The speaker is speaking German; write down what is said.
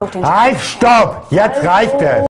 Halt, stopp! Jetzt reicht es!